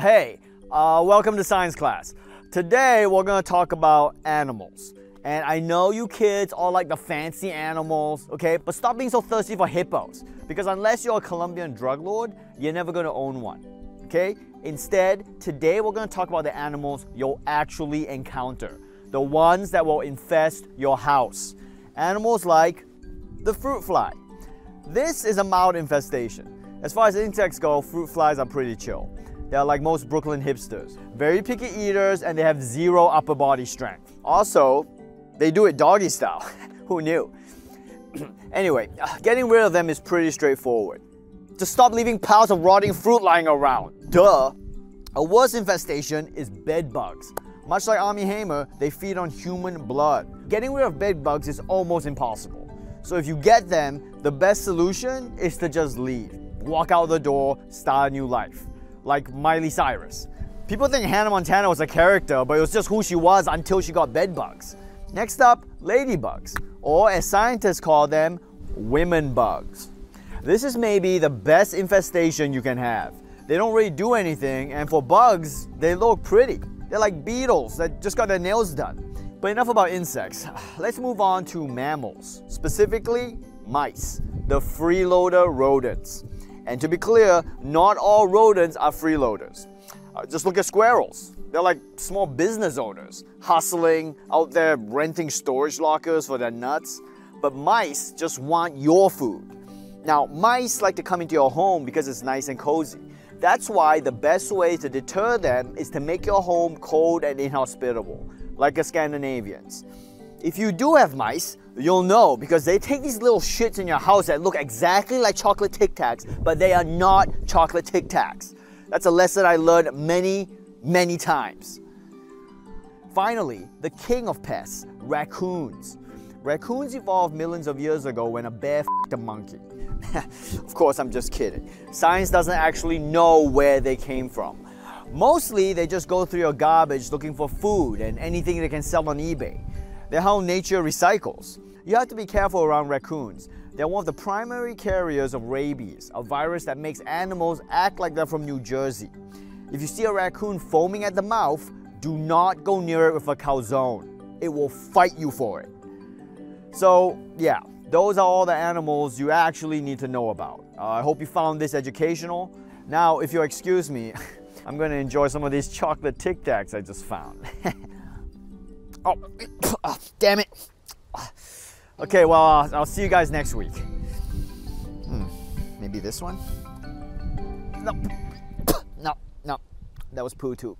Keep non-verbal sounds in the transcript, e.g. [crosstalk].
Hey, uh, welcome to science class. Today we're gonna talk about animals. And I know you kids all like the fancy animals, okay? But stop being so thirsty for hippos. Because unless you're a Colombian drug lord, you're never gonna own one, okay? Instead, today we're gonna talk about the animals you'll actually encounter. The ones that will infest your house. Animals like the fruit fly. This is a mild infestation. As far as insects go, fruit flies are pretty chill. They're like most Brooklyn hipsters. Very picky eaters and they have zero upper body strength. Also, they do it doggy style. [laughs] Who knew? [clears throat] anyway, uh, getting rid of them is pretty straightforward. Just stop leaving piles of rotting fruit lying around. Duh! A worse infestation is bed bugs. Much like Armie Hammer, they feed on human blood. Getting rid of bed bugs is almost impossible. So if you get them, the best solution is to just leave. Walk out the door, start a new life. Like Miley Cyrus. People think Hannah Montana was a character, but it was just who she was until she got bed bugs. Next up, ladybugs, or as scientists call them, women bugs. This is maybe the best infestation you can have. They don't really do anything, and for bugs, they look pretty. They're like beetles that just got their nails done. But enough about insects. [sighs] Let's move on to mammals, specifically mice, the freeloader rodents. And to be clear, not all rodents are freeloaders. Uh, just look at squirrels. They're like small business owners, hustling, out there renting storage lockers for their nuts. But mice just want your food. Now, mice like to come into your home because it's nice and cozy. That's why the best way to deter them is to make your home cold and inhospitable like a Scandinavians. If you do have mice, you'll know because they take these little shits in your house that look exactly like chocolate Tic Tacs, but they are not chocolate Tic Tacs. That's a lesson I learned many, many times. Finally, the king of pests, raccoons. Raccoons evolved millions of years ago when a bear f***ed a monkey. [laughs] of course, I'm just kidding. Science doesn't actually know where they came from. Mostly, they just go through your garbage looking for food and anything they can sell on eBay. They're how nature recycles. You have to be careful around raccoons. They're one of the primary carriers of rabies, a virus that makes animals act like they're from New Jersey. If you see a raccoon foaming at the mouth, do not go near it with a calzone. It will fight you for it. So, yeah, those are all the animals you actually need to know about. Uh, I hope you found this educational. Now, if you'll excuse me, [laughs] I'm to enjoy some of these chocolate Tic Tacs I just found. [laughs] oh, [coughs] oh, damn it. Okay, well, uh, I'll see you guys next week. Hmm, maybe this one? No, no, no, that was poo too.